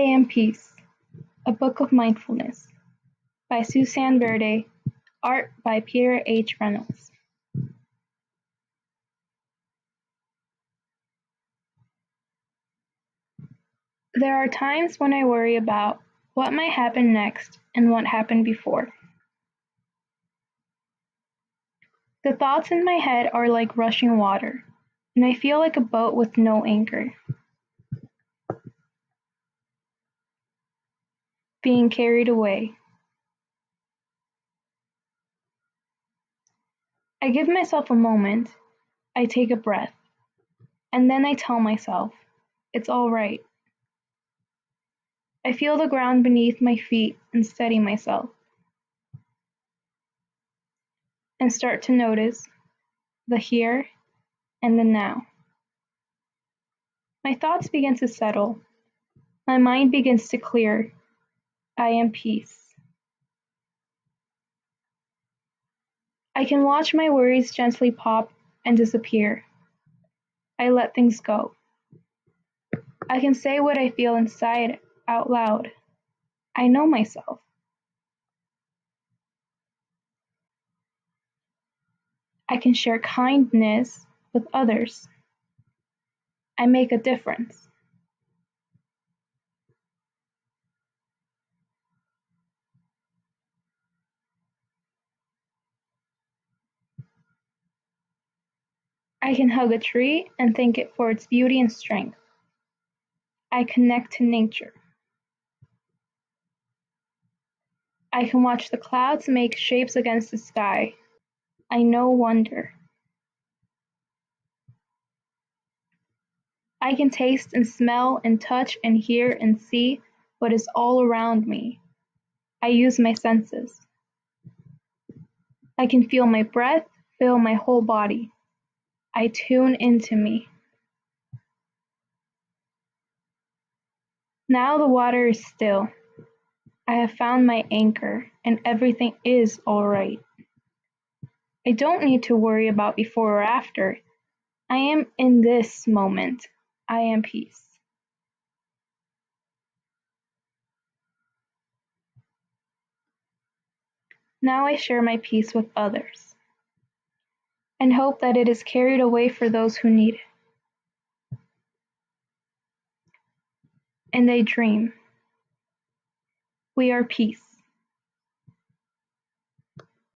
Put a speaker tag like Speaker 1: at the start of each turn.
Speaker 1: Am Peace: A Book of Mindfulness by Susan Verde, art by Peter H. Reynolds. There are times when I worry about what might happen next and what happened before. The thoughts in my head are like rushing water, and I feel like a boat with no anchor. Being carried away. I give myself a moment, I take a breath, and then I tell myself, it's all right. I feel the ground beneath my feet and steady myself. And start to notice the here and the now. My thoughts begin to settle. My mind begins to clear I am peace. I can watch my worries gently pop and disappear. I let things go. I can say what I feel inside out loud. I know myself. I can share kindness with others. I make a difference. I can hug a tree and thank it for its beauty and strength. I connect to nature. I can watch the clouds make shapes against the sky. I know wonder. I can taste and smell and touch and hear and see what is all around me. I use my senses. I can feel my breath fill my whole body. I tune into me. Now the water is still. I have found my anchor, and everything is all right. I don't need to worry about before or after. I am in this moment. I am peace. Now I share my peace with others and hope that it is carried away for those who need it. And they dream. We are peace.